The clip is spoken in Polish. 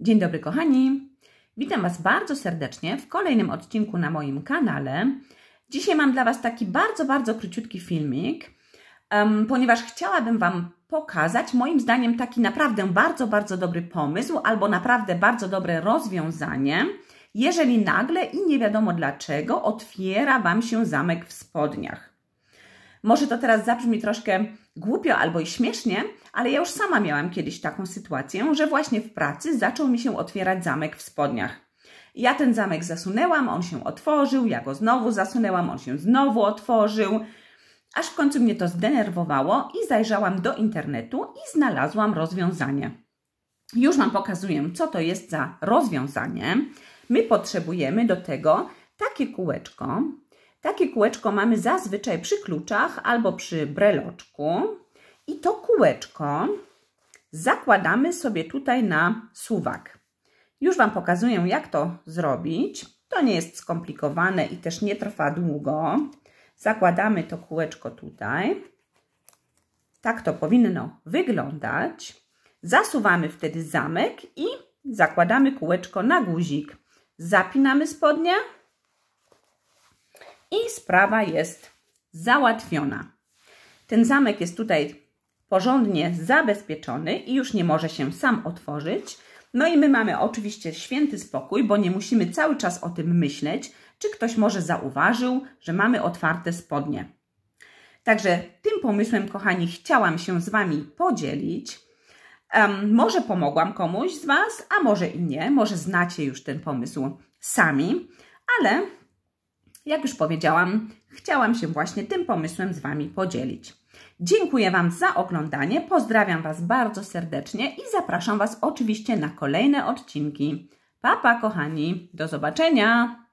Dzień dobry kochani, witam Was bardzo serdecznie w kolejnym odcinku na moim kanale. Dzisiaj mam dla Was taki bardzo, bardzo króciutki filmik, um, ponieważ chciałabym Wam pokazać moim zdaniem taki naprawdę bardzo, bardzo dobry pomysł albo naprawdę bardzo dobre rozwiązanie, jeżeli nagle i nie wiadomo dlaczego otwiera Wam się zamek w spodniach. Może to teraz zabrzmi troszkę głupio albo i śmiesznie, ale ja już sama miałam kiedyś taką sytuację, że właśnie w pracy zaczął mi się otwierać zamek w spodniach. Ja ten zamek zasunęłam, on się otworzył, ja go znowu zasunęłam, on się znowu otworzył, aż w końcu mnie to zdenerwowało i zajrzałam do internetu i znalazłam rozwiązanie. Już Wam pokazuję, co to jest za rozwiązanie. My potrzebujemy do tego takie kółeczko, takie kółeczko mamy zazwyczaj przy kluczach albo przy breloczku. I to kółeczko zakładamy sobie tutaj na suwak. Już Wam pokazuję, jak to zrobić. To nie jest skomplikowane i też nie trwa długo. Zakładamy to kółeczko tutaj. Tak to powinno wyglądać. Zasuwamy wtedy zamek i zakładamy kółeczko na guzik. Zapinamy spodnie i sprawa jest załatwiona. Ten zamek jest tutaj porządnie zabezpieczony i już nie może się sam otworzyć. No i my mamy oczywiście święty spokój, bo nie musimy cały czas o tym myśleć, czy ktoś może zauważył, że mamy otwarte spodnie. Także tym pomysłem, kochani, chciałam się z Wami podzielić. Um, może pomogłam komuś z Was, a może i nie, może znacie już ten pomysł sami, ale jak już powiedziałam, chciałam się właśnie tym pomysłem z Wami podzielić. Dziękuję Wam za oglądanie, pozdrawiam Was bardzo serdecznie i zapraszam Was oczywiście na kolejne odcinki. Pa, pa kochani, do zobaczenia!